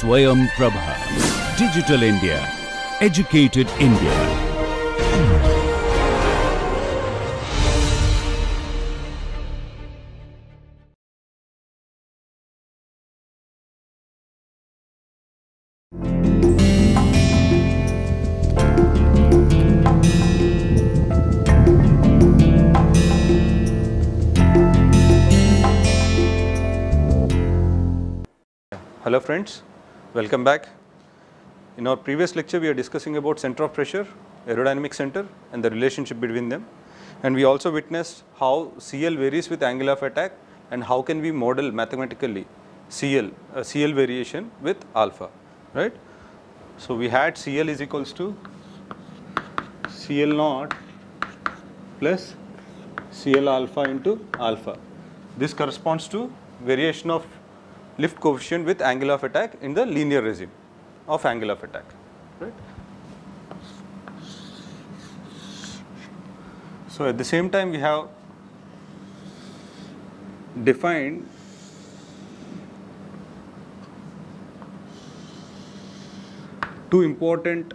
Swayam Prabha. Digital India. Educated India. Hello friends, welcome back. In our previous lecture we are discussing about center of pressure, aerodynamic center and the relationship between them and we also witnessed how CL varies with angle of attack and how can we model mathematically CL, uh, CL variation with alpha, right. So we had CL is equals to CL naught plus CL alpha into alpha. This corresponds to variation of lift coefficient with angle of attack in the linear regime of angle of attack. Right? So at the same time we have defined two important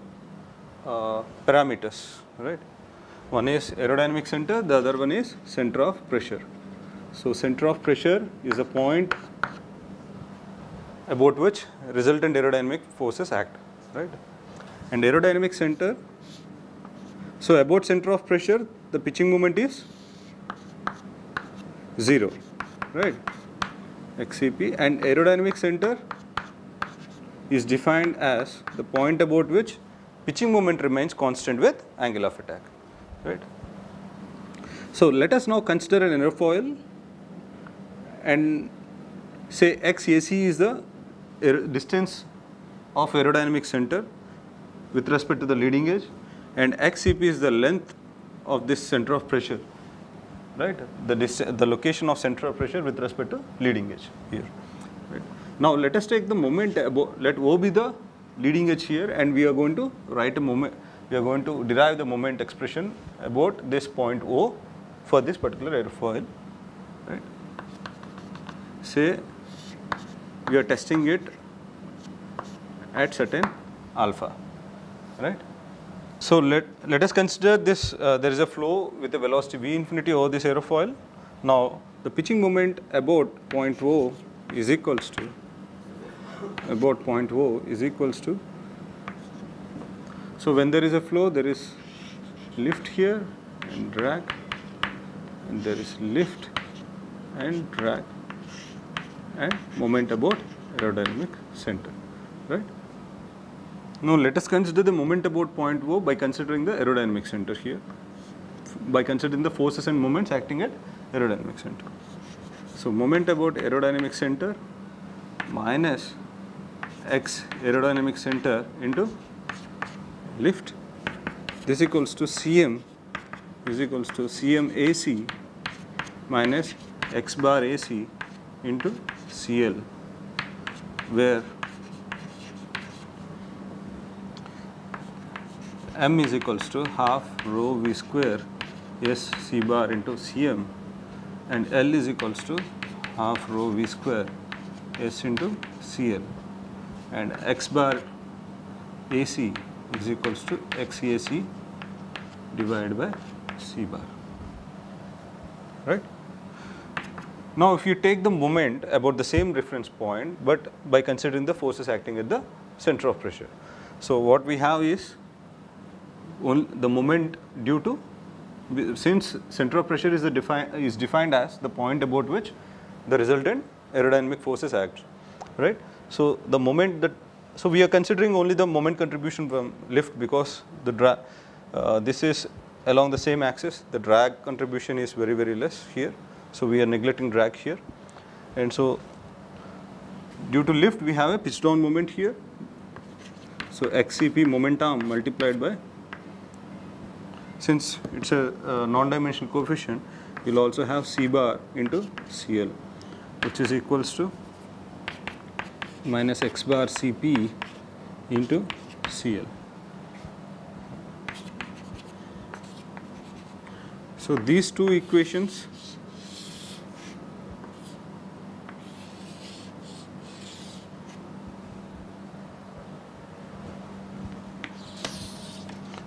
uh, parameters right? One is aerodynamic center the other one is center of pressure. So center of pressure is a point about which resultant aerodynamic forces act, right? And aerodynamic center, so about center of pressure, the pitching moment is 0, right? XCP and aerodynamic center is defined as the point about which pitching moment remains constant with angle of attack, right? So let us now consider an aerofoil and say XAC is the distance of aerodynamic center with respect to the leading edge and xcp is the length of this center of pressure right? The the location of center of pressure with respect to leading edge here right? Now let us take the moment let o be the leading edge here and we are going to write a moment we are going to derive the moment expression about this point o for this particular airfoil right? Say we are testing it at certain alpha right? So let let us consider this uh, there is a flow with a velocity v infinity over this aerofoil now the pitching moment about point o is equals to about point o is equals to so when there is a flow there is lift here and drag and there is lift and drag and moment about aerodynamic center, right? Now let us consider the moment about point O by considering the aerodynamic center here, by considering the forces and moments acting at aerodynamic center. So moment about aerodynamic center minus x aerodynamic center into lift this equals to Cm is equals to Cm AC minus x bar AC into CL where m is equals to half rho v square s c bar into Cm and L is equals to half rho v square s into CL. And x bar AC is equals to XAC divided by C bar. Right now, if you take the moment about the same reference point, but by considering the forces acting at the center of pressure. So, what we have is the moment due to since center of pressure is, defi is defined as the point about which the resultant aerodynamic forces act, right. So, the moment that so we are considering only the moment contribution from lift because the drag uh, this is along the same axis the drag contribution is very very less here so we are neglecting drag here. And so due to lift we have a pitch down moment here. So xcp momentum multiplied by since it's a, uh non-dimensional coefficient you'll also have c bar into cl which is equals to minus x bar cp into cl so these two equations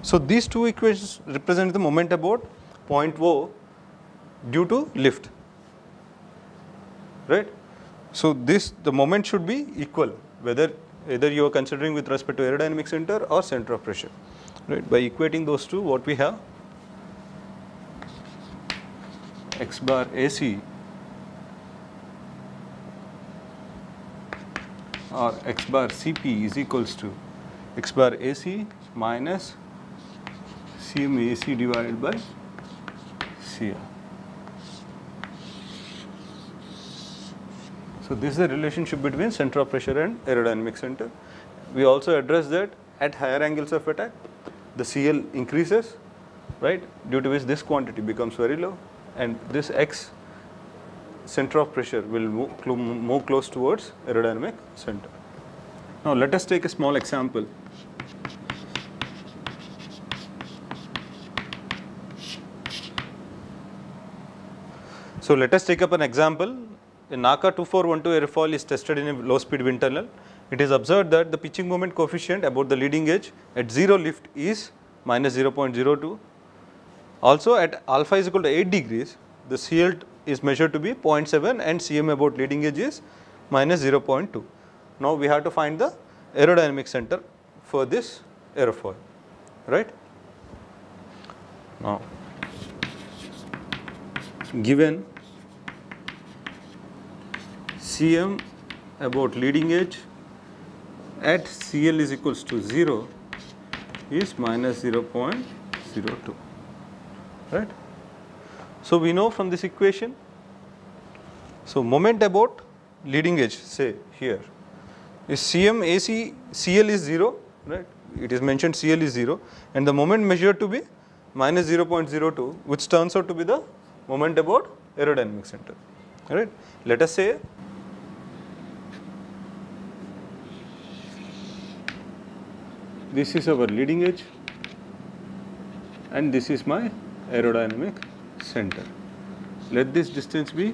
So these two equations represent the moment about point O due to lift, right? So this the moment should be equal whether either you are considering with respect to aerodynamic center or center of pressure, right? By equating those two, what we have x bar AC or x bar Cp is equals to x bar AC minus Cm AC divided by Cr. So this is the relationship between center of pressure and aerodynamic center. We also address that at higher angles of attack, the CL increases, right, due to which this quantity becomes very low and this X center of pressure will move, move close towards aerodynamic center. Now let us take a small example. So let us take up an example. A NACA 2412 airfoil is tested in a low speed wind tunnel. It is observed that the pitching moment coefficient about the leading edge at zero lift is minus 0.02. Also at alpha is equal to 8 degrees, the CL is measured to be 0.7 and Cm about leading edge is minus 0.2. Now we have to find the aerodynamic center for this airfoil, right? Now, given Cm about leading edge at Cl is equals to 0 is minus 0.02 right. So, we know from this equation, so moment about leading edge say here is Cm AC Cl is 0 right it is mentioned Cl is 0 and the moment measured to be minus 0.02 which turns out to be the moment about aerodynamic center right. Let us say this is our leading edge and this is my aerodynamic center. Let this distance be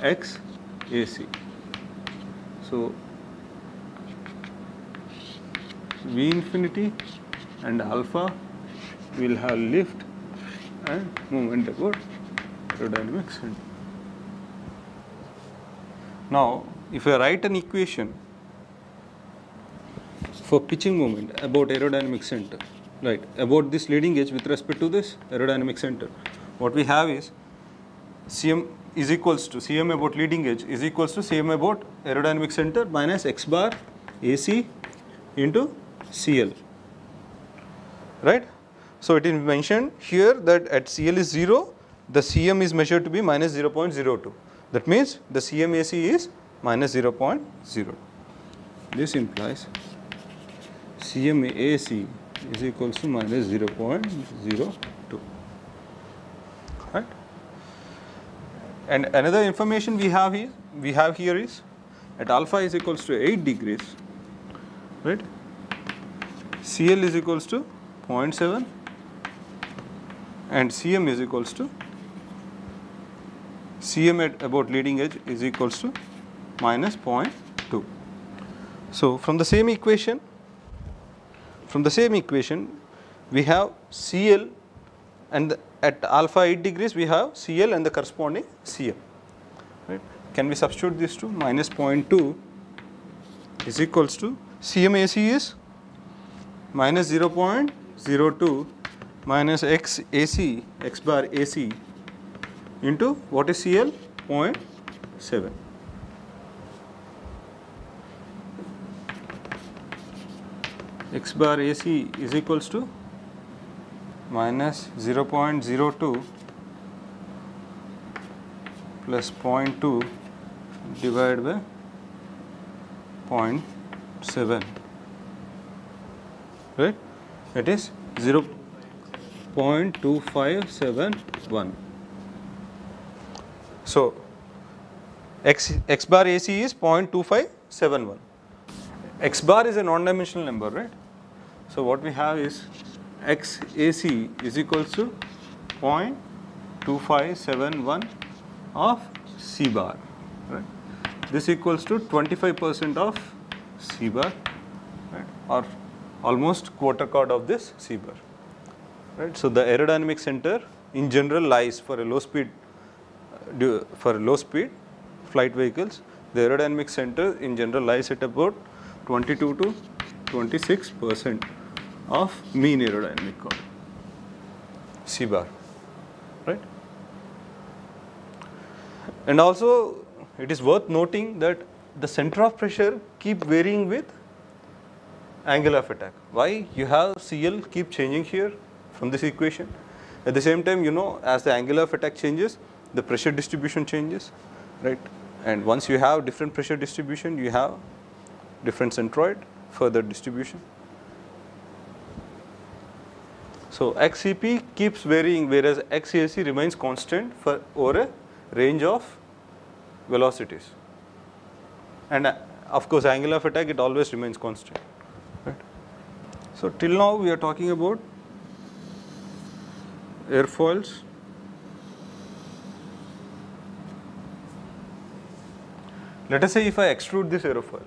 x AC. So, V infinity and alpha will have lift and moment about aerodynamic center. Now, if I write an equation for pitching moment about aerodynamic center, right, about this leading edge with respect to this aerodynamic center, what we have is Cm is equals to Cm about leading edge is equals to Cm about aerodynamic center minus x bar AC into CL, right. So, it is mentioned here that at CL is 0, the Cm is measured to be minus 0.02. That means the CMAC is minus 0.0. This implies CMAC is equals to minus 0.02. Right? And another information we have here, we have here is at alpha is equals to 8 degrees, right? CL is equals to 0.7 and Cm is equals to Cm at about leading edge is equals to minus 0.2. So, from the same equation, from the same equation, we have Cl and at alpha 8 degrees we have Cl and the corresponding Cm. Right? Can we substitute these two? Minus 0.2 is equals to CMAC is minus 0.02 minus x AC x bar AC into what is CL 0.7. x bar AC is equals to minus 0.02 plus 0.2 divided by 0.7 right? That is it is 0.2571 so x x bar AC is 0.2571 x bar is a non-dimensional number right so what we have is XAC is equals to 0.2571 of C bar right this equals to 25 percent of C bar right, or almost quarter chord of this C bar right? So the aerodynamic center in general lies for a low speed uh, for low speed flight vehicles. The aerodynamic center in general lies at about 22 to 26 percent of mean aerodynamic chord. C bar, right? And also it is worth noting that the center of pressure keep varying with angle of attack. Why? You have CL keep changing here from this equation. At the same time, you know, as the angle of attack changes, the pressure distribution changes, right? And once you have different pressure distribution, you have different centroid further distribution. So XCP keeps varying whereas XAC remains constant for over a range of velocities. And uh, of course angle of attack it always remains constant. Right? So till now we are talking about airfoils. Let us say if I extrude this aerofoil.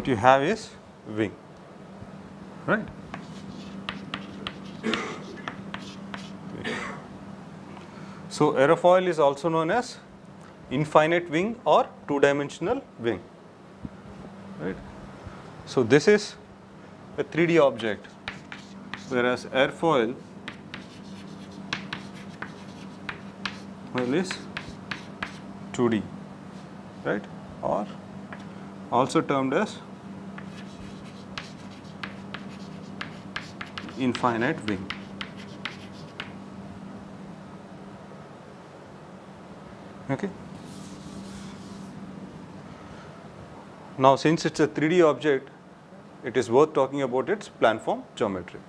What you have is wing, right? So aerofoil is also known as infinite wing or two dimensional wing. Right? So this is a 3d object whereas airfoil well is 2d right? Or also termed as infinite wing okay? Now since it's a 3d object it is worth talking about its planform geometry.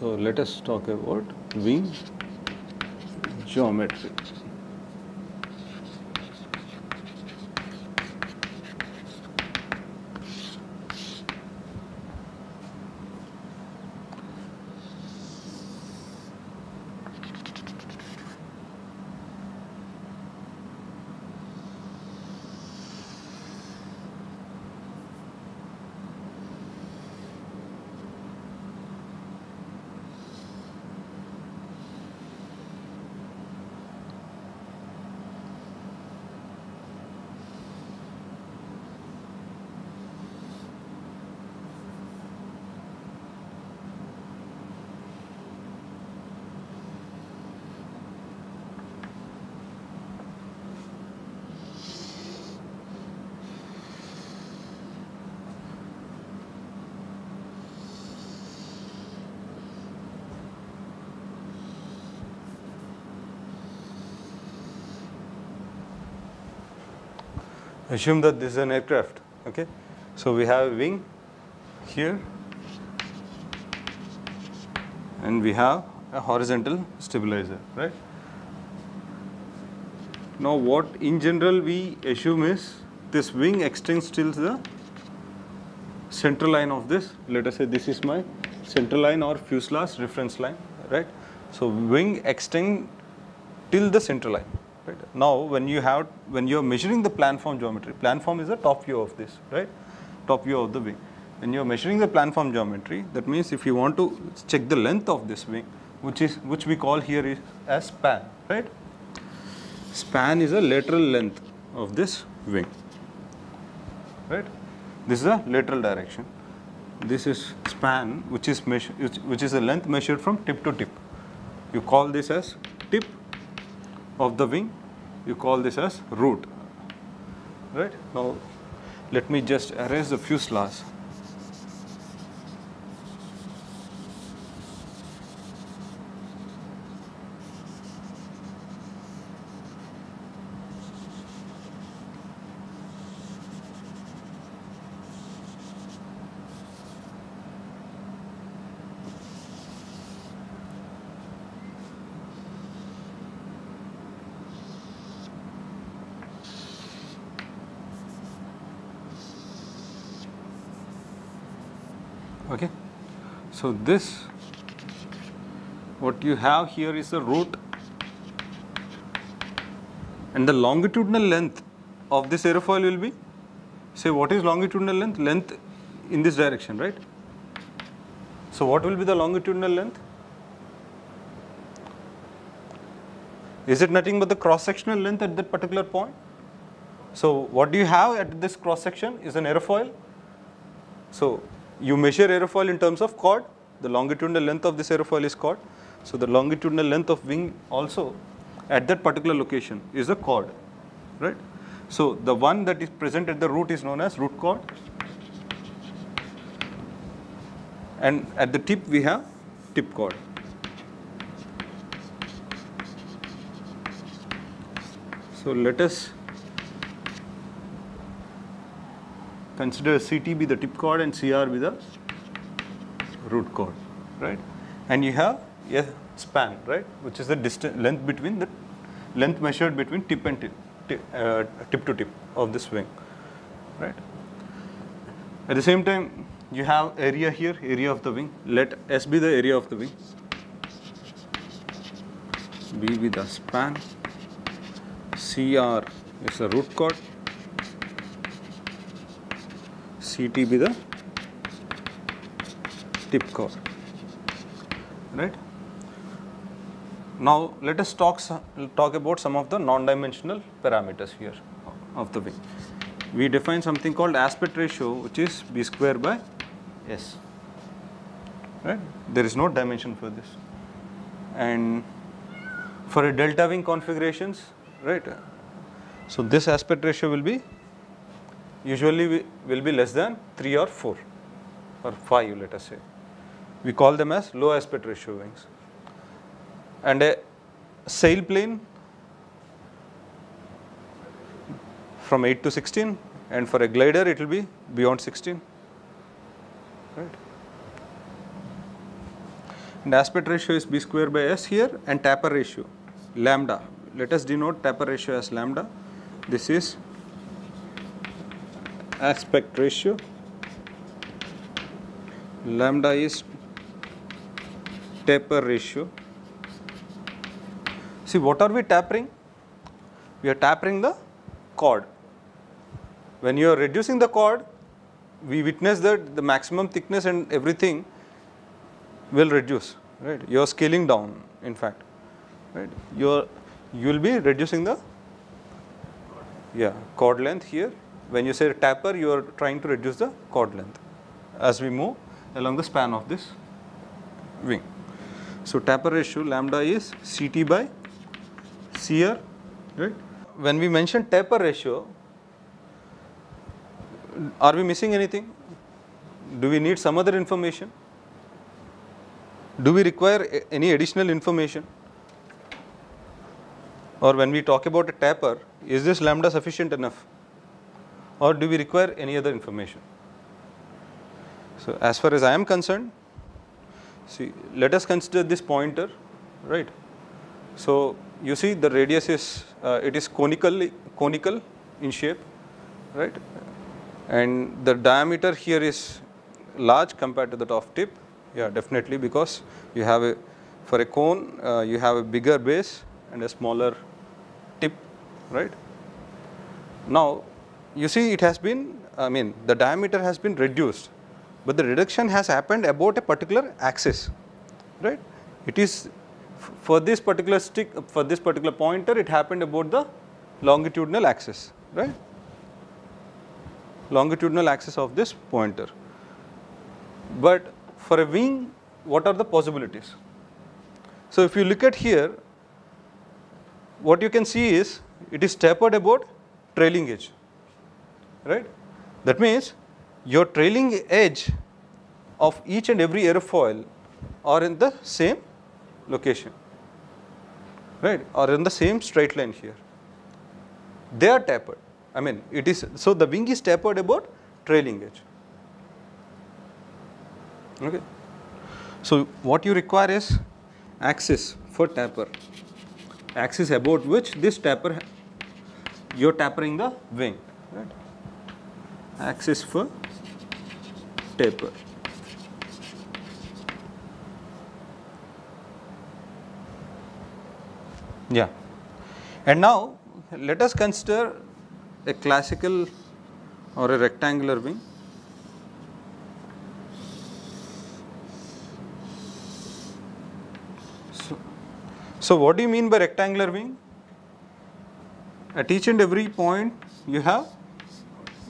So let us talk about wing geometry assume that this is an aircraft okay? So we have a wing here and we have a horizontal stabilizer right? Now what in general we assume is this wing extends till the central line of this. Let us say this is my central line or fuselage reference line right? So wing extend till the central line right. Now when you have when you are measuring the planform geometry planform is the top view of this right? Top view of the wing. When you are measuring the planform geometry that means if you want to check the length of this wing which is which we call here is as span right? Span is a lateral length of this wing right? This is a lateral direction. This is span which is which, which is the length measured from tip to tip. You call this as of the wing you call this as root. Right? Now let me just erase the fuselage okay so this what you have here is a root and the longitudinal length of this aerofoil will be say what is longitudinal length? Length in this direction right? So what will be the longitudinal length? Is it nothing but the cross sectional length at that particular point? So what do you have at this cross section is an aerofoil. So you measure aerofoil in terms of chord the longitudinal length of this aerofoil is chord so the longitudinal length of wing also at that particular location is a chord, right? So the one that is present at the root is known as root chord. And at the tip we have tip chord. So let us consider CT be the tip chord and CR be the root chord, right? And you have a span, right, which is the distance length between the length measured between tip and tip, tip, uh, tip to tip of this wing, right. At the same time, you have area here, area of the wing. Let S be the area of the wing. B be the span. CR is the root chord. CT be the tip chord, right. Now let us talk talk about some of the non-dimensional parameters here of the wing. We define something called aspect ratio, which is b square by s. Right? There is no dimension for this, and for a delta wing configurations, right? So this aspect ratio will be usually will be less than three or four or five, let us say. We call them as low aspect ratio wings. And a sail plane from 8 to 16 and for a glider it will be beyond 16 right? And aspect ratio is b square by s here and taper ratio lambda. Let us denote taper ratio as lambda. This is aspect ratio lambda is taper ratio See what are we tapering? We are tapering the chord. When you are reducing the chord, we witness that the maximum thickness and everything will reduce, right? You are scaling down, in fact, right? You are you will be reducing the yeah chord length here. When you say taper, you are trying to reduce the chord length as we move along the span of this wing. So taper ratio lambda is Ct by Cr, right? When we mention taper ratio, are we missing anything? Do we need some other information? Do we require any additional information? Or when we talk about a taper, is this lambda sufficient enough? Or do we require any other information? So as far as I am concerned, see, let us consider this pointer, right? So you see the radius is uh, it is conical conical in shape right and the diameter here is large compared to the top tip yeah definitely because you have a for a cone uh, you have a bigger base and a smaller tip right now you see it has been i mean the diameter has been reduced but the reduction has happened about a particular axis right it is for this particular stick, for this particular pointer, it happened about the longitudinal axis, right? Longitudinal axis of this pointer. But for a wing, what are the possibilities? So if you look at here, what you can see is it is tapered about trailing edge, right? That means your trailing edge of each and every airfoil are in the same location. Right? Or in the same straight line here. They are tapered. I mean it is so the wing is tapered about trailing edge. Okay? So what you require is axis for taper. Axis about which this taper you're tapering the wing. Right axis for taper Yeah. And now let us consider a classical or a rectangular wing. So, so what do you mean by rectangular wing? At each and every point you have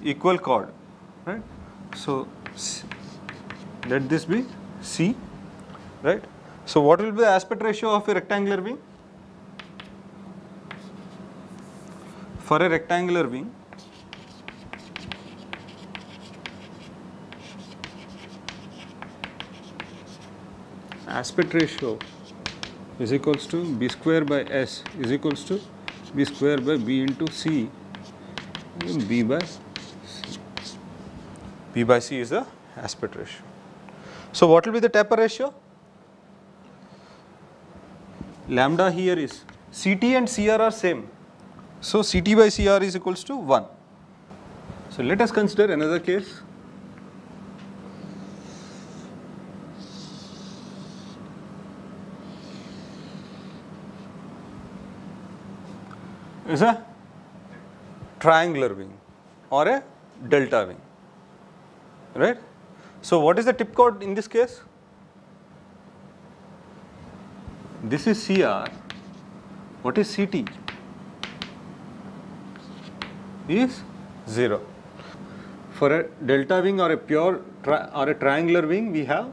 equal chord, right? So let this be C, right? So what will be the aspect ratio of a rectangular wing? For a rectangular wing, aspect ratio is equals to b square by s is equals to b square by b into c b by. B by c is the aspect ratio. So what will be the taper ratio? Lambda here is CT and CR are same. So CT by CR is equals to 1. So let us consider another case. Is a triangular wing or a delta wing, right? So what is the tip chord in this case? This is CR. What is CT? Is 0. For a delta wing or a pure or a triangular wing, we have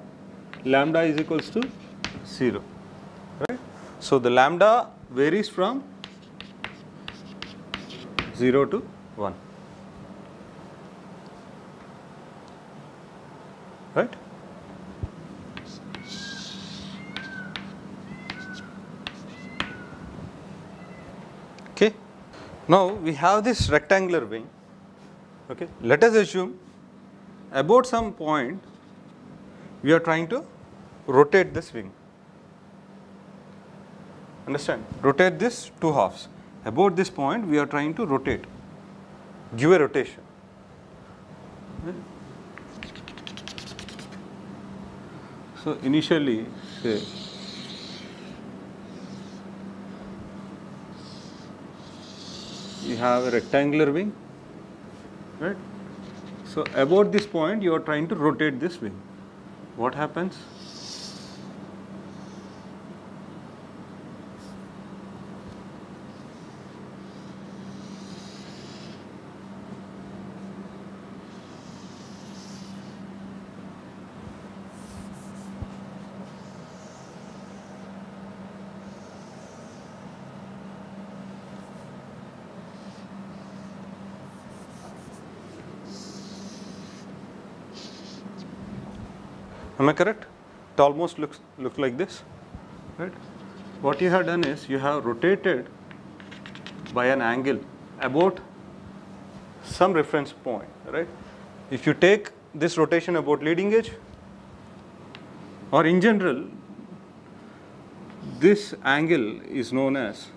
lambda is equals to 0. Right? So the lambda varies from 0 to 1. Right? Okay. Now we have this rectangular wing. Okay. Let us assume about some point we are trying to rotate this wing. Understand? Rotate this two halves. About this point we are trying to rotate, give a rotation. So initially, say, you have a rectangular wing, right? So about this point, you are trying to rotate this wing. What happens? Am I correct? It almost looks look like this, right? What you have done is you have rotated by an angle about some reference point, right? If you take this rotation about leading edge, or in general, this angle is known as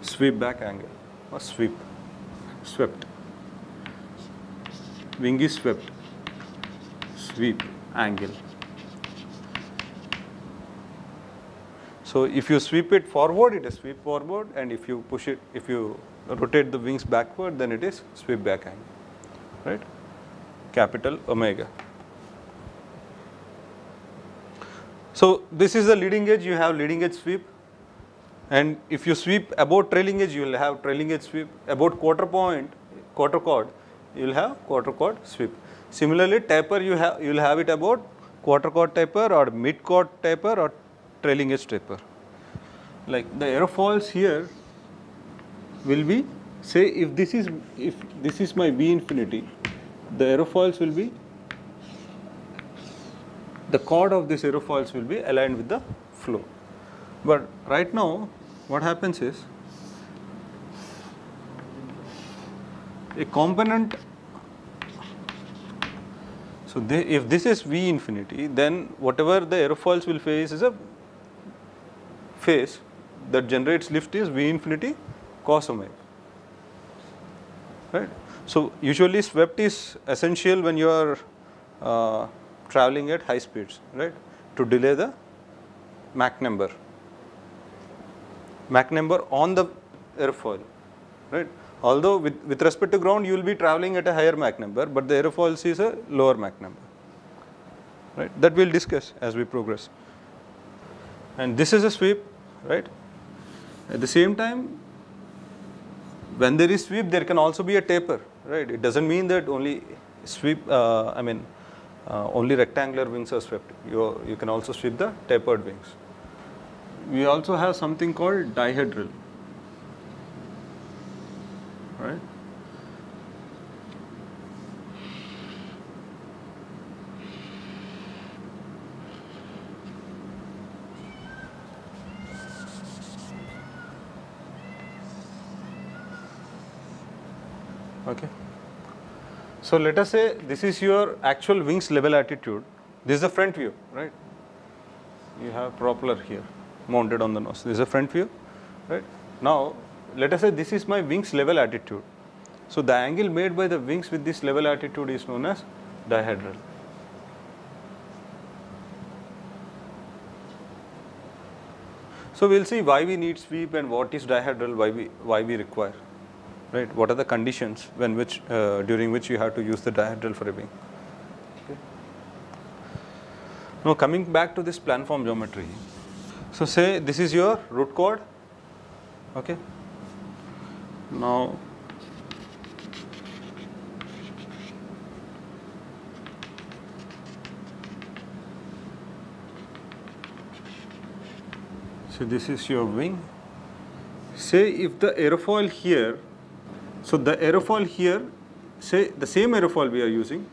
sweep back angle or sweep, swept. Wing is swept sweep angle. So if you sweep it forward, it is sweep forward, and if you push it, if you rotate the wings backward, then it is sweep back angle, right? Capital omega. So this is the leading edge. You have leading edge sweep, and if you sweep about trailing edge, you will have trailing edge sweep. About quarter point, quarter chord, you will have quarter chord sweep. Similarly, taper you have you will have it about quarter chord taper or mid chord taper or trailing edge taper. Like the aerofoils here will be say if this is if this is my V infinity, the aerofoils will be the chord of this aerofoils will be aligned with the flow. But right now, what happens is a component so if this is V infinity, then whatever the aerofoils will face is a phase that generates lift is V infinity cos omega. Right. So usually swept is essential when you are uh, traveling at high speeds, right, to delay the Mach number. Mach number on the airfoil, right? Although with, with respect to ground, you will be traveling at a higher Mach number, but the airfoil sees a lower Mach number, right? That we'll discuss as we progress. And this is a sweep, right? At the same time, when there is sweep, there can also be a taper, right? It doesn't mean that only sweep, uh, I mean, uh, only rectangular wings are swept. You, you can also sweep the tapered wings. We also have something called dihedral, right? Okay. So let us say this is your actual wings level attitude. This is the front view, right? You have propeller here mounted on the nose. This is a front view, right? Now let us say this is my wings level attitude. So the angle made by the wings with this level attitude is known as dihedral. So we'll see why we need sweep and what is dihedral, why we why we require right? What are the conditions when which uh, during which you have to use the dihedral for a wing? Okay. Now coming back to this planform geometry. So say this is your root chord. Okay. Now so this is your wing. Say if the aerofoil here so the aerofoil here, say the same aerofoil we are using,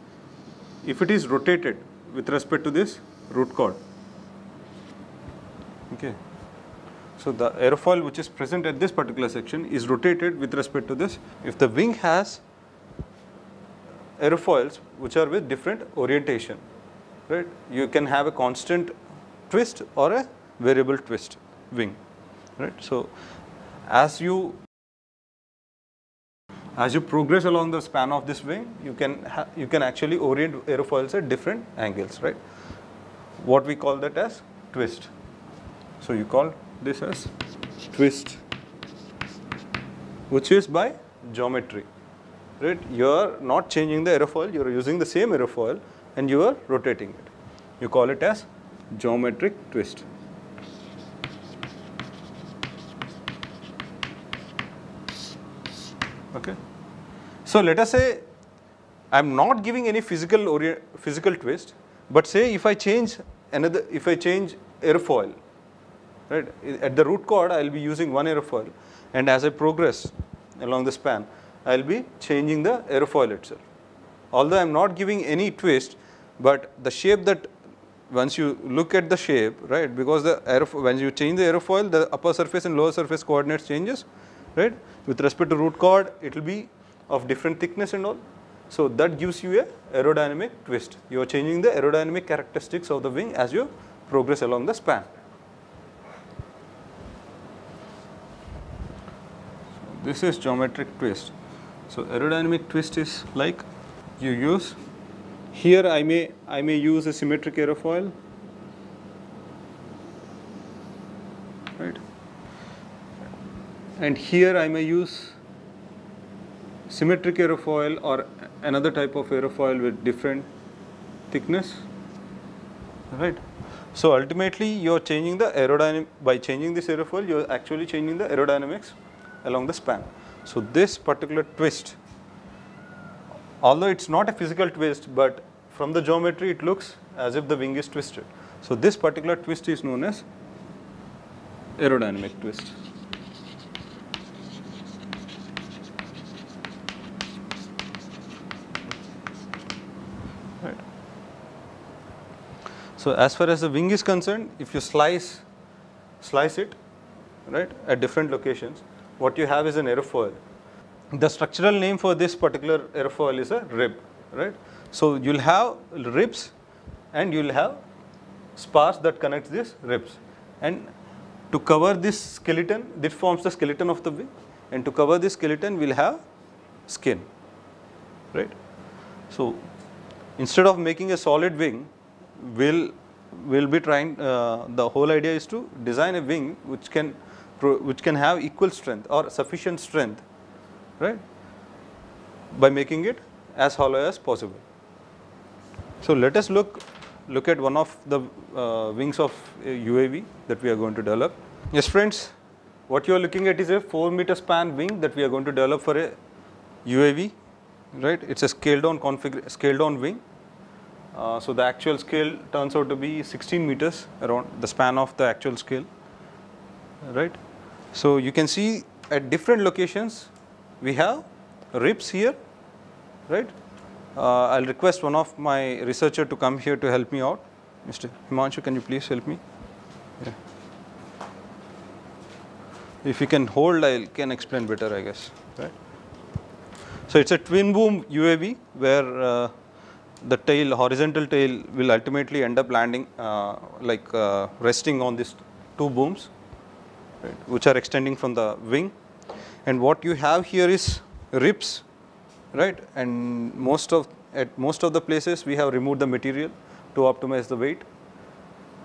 if it is rotated with respect to this root chord, okay. So the aerofoil which is present at this particular section is rotated with respect to this. If the wing has aerofoils which are with different orientation, right? You can have a constant twist or a variable twist wing, right? So as you as you progress along the span of this wing, you can you can actually orient aerofoils at different angles, right? What we call that as twist. So you call this as twist, which is by geometry, right? You are not changing the aerofoil; you are using the same aerofoil and you are rotating it. You call it as geometric twist. Okay. So let us say I am not giving any physical physical twist, but say if I change another, if I change airfoil, right, at the root chord I will be using one airfoil and as I progress along the span, I will be changing the airfoil itself. Although I am not giving any twist, but the shape that once you look at the shape, right, because the aerofoil, when you change the airfoil, the upper surface and lower surface coordinates changes, right. With respect to root chord, it will be of different thickness and all. So that gives you a aerodynamic twist. You are changing the aerodynamic characteristics of the wing as you progress along the span. So this is geometric twist. So aerodynamic twist is like you use here I may I may use a symmetric aerofoil right and here I may use symmetric aerofoil or another type of aerofoil with different thickness? Right. So ultimately you are changing the aerodynamic by changing this aerofoil you are actually changing the aerodynamics along the span. So this particular twist although it's not a physical twist but from the geometry it looks as if the wing is twisted. So this particular twist is known as aerodynamic twist So as far as the wing is concerned, if you slice, slice it, right, at different locations, what you have is an airfoil. The structural name for this particular airfoil is a rib, right. So you'll have ribs and you'll have spars that connect these ribs. And to cover this skeleton, this forms the skeleton of the wing. And to cover this skeleton, we'll have skin, right. So instead of making a solid wing, will will be trying uh, the whole idea is to design a wing which can which can have equal strength or sufficient strength, right? By making it as hollow as possible. So let us look look at one of the uh, wings of a UAV that we are going to develop. Yes, friends, what you are looking at is a 4 meter span wing that we are going to develop for a UAV, right? It's a scaled down config scaled down wing. Uh, so the actual scale turns out to be 16 meters around the span of the actual scale, right? So you can see at different locations we have ribs here, right? Uh, I'll request one of my researcher to come here to help me out. Mr. Himanshu, can you please help me? Yeah. If you can hold, I can explain better, I guess. Right? So it's a twin boom UAV where uh, the tail, horizontal tail, will ultimately end up landing, uh, like uh, resting on these two booms, right, which are extending from the wing. And what you have here is ribs, right? And most of at most of the places we have removed the material to optimize the weight.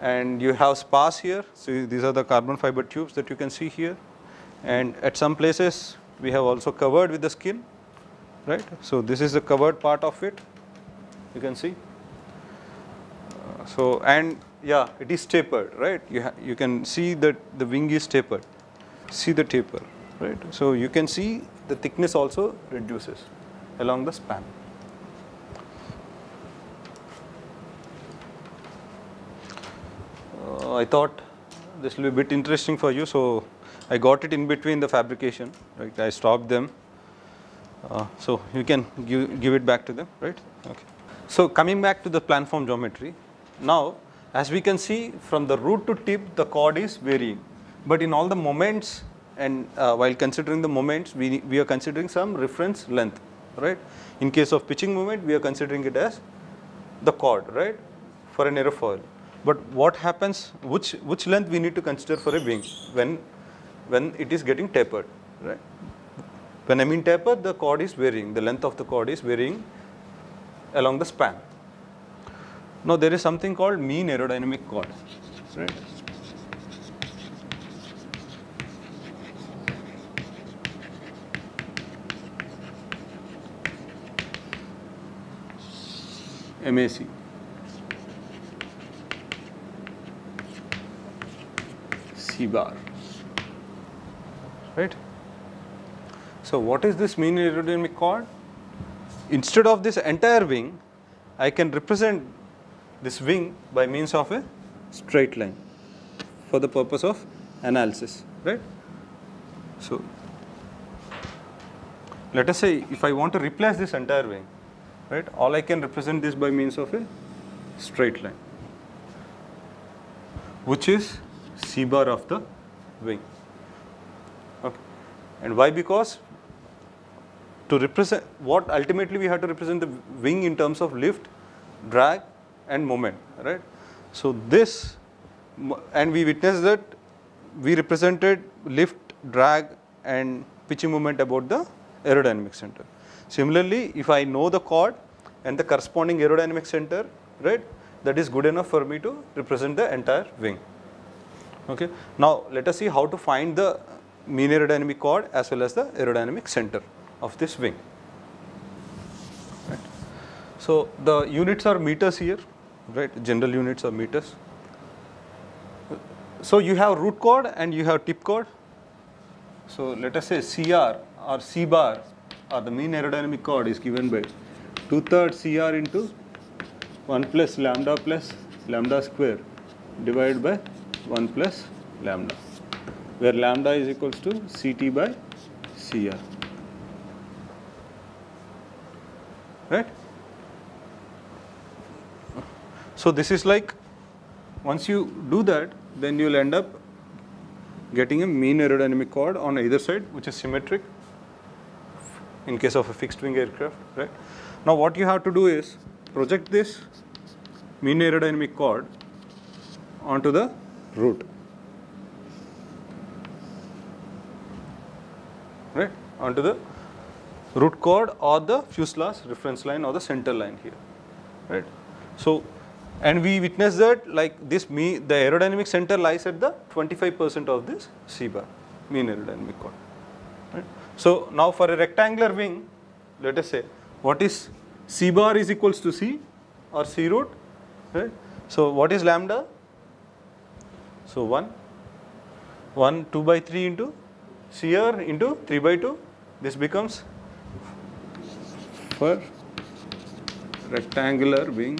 And you have spars here. So these are the carbon fiber tubes that you can see here. And at some places we have also covered with the skin, right? So this is the covered part of it. You can see. Uh, so and yeah, it is tapered, right? You you can see that the wing is tapered. See the taper, right? So you can see the thickness also reduces along the span. Uh, I thought this will be a bit interesting for you, so I got it in between the fabrication. Right, I stopped them. Uh, so you can give, give it back to them, right? Okay. So coming back to the planform geometry, now as we can see from the root to tip, the chord is varying. But in all the moments and uh, while considering the moments, we, we are considering some reference length, right? In case of pitching moment, we are considering it as the chord, right? For an aerofoil. But what happens, which, which length we need to consider for a wing when, when it is getting tapered, right? When I mean tapered, the chord is varying, the length of the chord is varying along the span. Now there is something called mean aerodynamic chord, right? MAC. C bar. Right? So, what is this mean aerodynamic chord? Instead of this entire wing, I can represent this wing by means of a straight line for the purpose of analysis. Right? So, let us say if I want to replace this entire wing, right, all I can represent this by means of a straight line, which is C bar of the wing. Okay. And why? Because to represent what ultimately we have to represent the wing in terms of lift, drag, and moment, right? So this, and we witnessed that we represented lift, drag, and pitching moment about the aerodynamic center. Similarly, if I know the chord and the corresponding aerodynamic center, right, that is good enough for me to represent the entire wing. Okay. Now let us see how to find the mean aerodynamic chord as well as the aerodynamic center of this wing. Right. So the units are meters here, right? General units are meters. So you have root chord and you have tip chord. So let us say CR or C bar or the mean aerodynamic chord is given by 2 thirds CR into 1 plus lambda plus lambda square divided by 1 plus lambda where lambda is equals to CT by CR. Right? So this is like once you do that then you will end up getting a mean aerodynamic chord on either side which is symmetric in case of a fixed wing aircraft right now what you have to do is project this mean aerodynamic chord onto the root right onto the root chord or the fuselage reference line or the center line here right so and we witness that like this me the aerodynamic center lies at the 25% of this c bar mean aerodynamic chord. Right? So now for a rectangular wing, let us say what is c bar is equals to c or c root, right? So what is lambda? So 1, 1 2 by 3 into CR into 3 by 2. This becomes for rectangular wing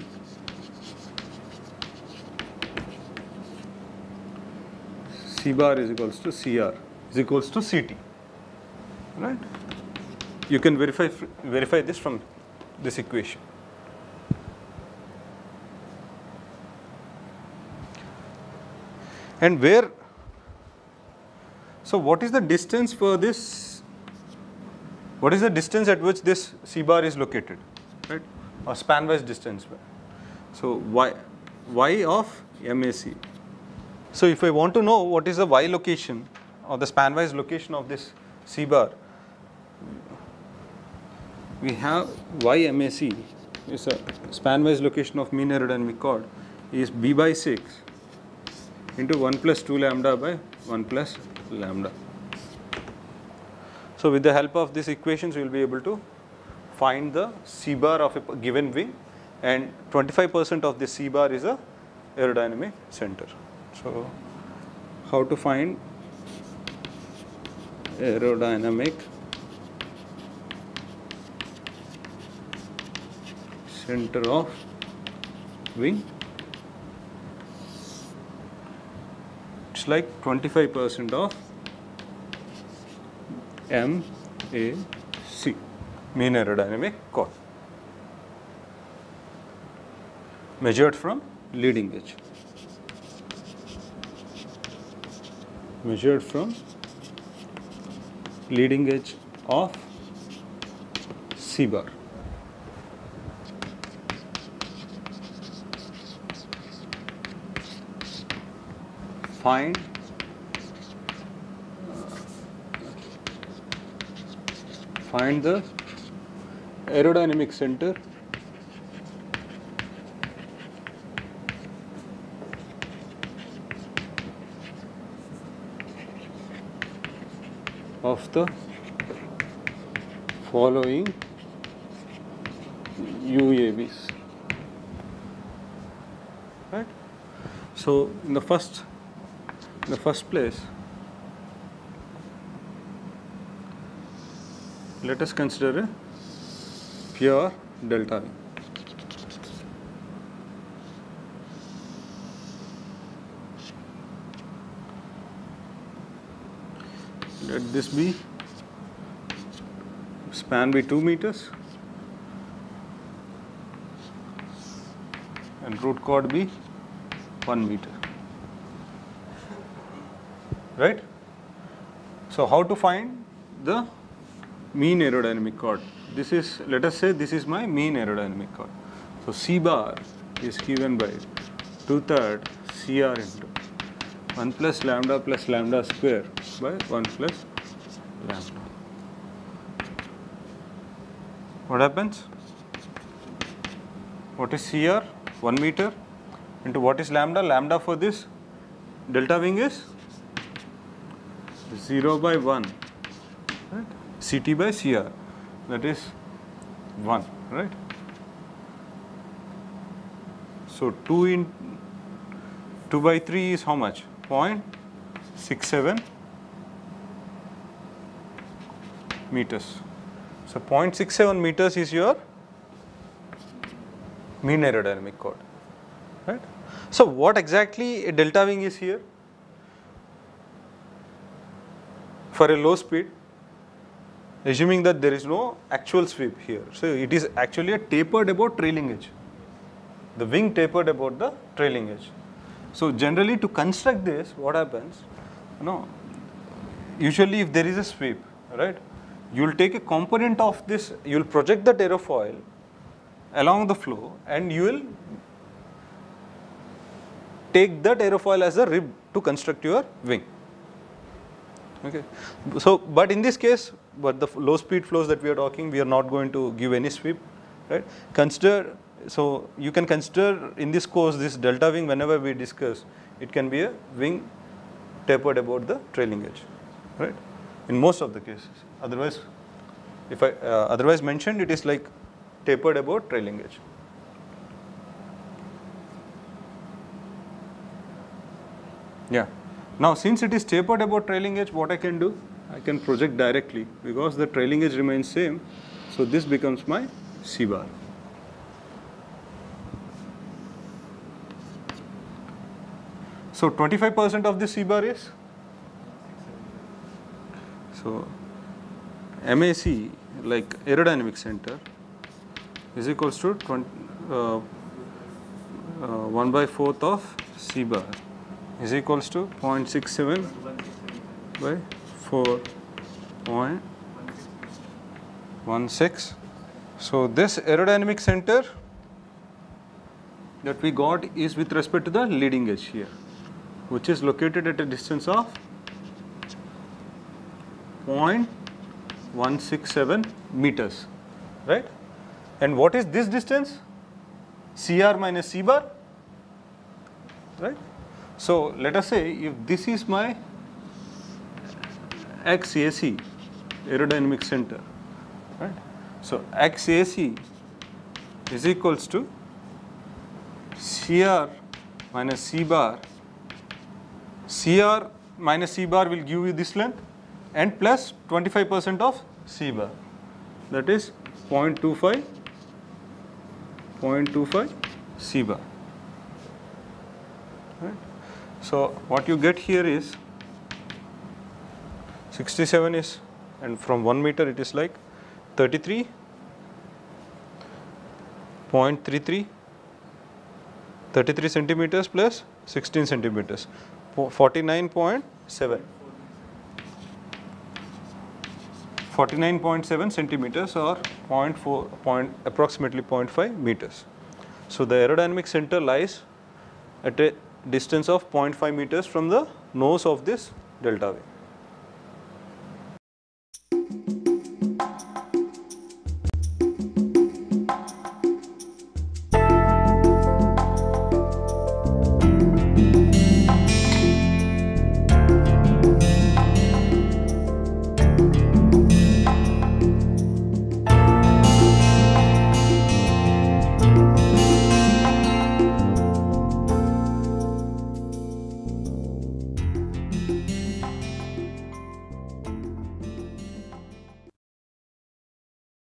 C bar is equals to CR is equals to CT. Right? You can verify verify this from this equation. And where, so what is the distance for this, what is the distance at which this C bar is located, right, or span wise distance. So y, y of MAC. So if I want to know what is the y location or the span wise location of this C bar, we have y MAC is a span wise location of mean aerodynamic chord is b by 6 into 1 plus 2 lambda by 1 plus lambda. So with the help of these equations we will be able to find the C bar of a given wing and 25 percent of the C bar is a aerodynamic center. So how to find aerodynamic center of wing it's like 25 percent of MAC mean aerodynamic chord measured from? Leading edge. Measured from? Leading edge of C bar. Find find the aerodynamic center. Of the following UAVs right? So in the first in the first place let us consider a pure delta V. Let this be span be 2 meters and root chord be 1 meter. Right? So, how to find the mean aerodynamic chord? This is, let us say, this is my mean aerodynamic chord. So, C bar is given by 2 third CR into 1 plus lambda plus lambda square by 1 plus lambda. What happens? What is CR? 1 meter into what is lambda? Lambda for this delta wing is 0 by 1 right? CT by CR that is 1 right. So 2 in 2 by 3 is how much? 0.67 meters. So 0.67 meters is your mean aerodynamic chord. Right? So what exactly a delta wing is here? For a low speed, assuming that there is no actual sweep here. So it is actually a tapered about trailing edge. The wing tapered about the trailing edge. So generally to construct this, what happens? You know, usually if there is a sweep, right? You will take a component of this, you will project the aerofoil along the flow and you will take that aerofoil as a rib to construct your wing. Okay. So, but in this case, but the low speed flows that we are talking, we are not going to give any sweep, right? Consider, so you can consider in this course this delta wing whenever we discuss, it can be a wing tapered about the trailing edge, right? In most of the cases. Otherwise, if I uh, otherwise mentioned, it is like tapered about trailing edge. Yeah. Now, since it is tapered about trailing edge, what I can do? I can project directly because the trailing edge remains same. So, this becomes my C bar. So, 25% of the C bar is? So, MAC like aerodynamic center is equals to 20, uh, uh, 1 by 4th of C bar is equals to 0.67 by 4.16. So, this aerodynamic center that we got is with respect to the leading edge here which is located at a distance of 0.167 meters right? And what is this distance? Cr minus c bar right? So let us say if this is my XAC aerodynamic center right? So XAC is equals to CR minus C bar. CR minus C bar will give you this length and plus 25 percent of C bar. That is 0.25 0.25 C bar. Right. So, what you get here is 67 is and from 1 meter it is like 33.33 33 centimeters plus 16 centimeters 49.7 49.7 centimeters or 0.4 point approximately 0.5 meters. So, the aerodynamic center lies at a distance of 0.5 meters from the nose of this delta wing.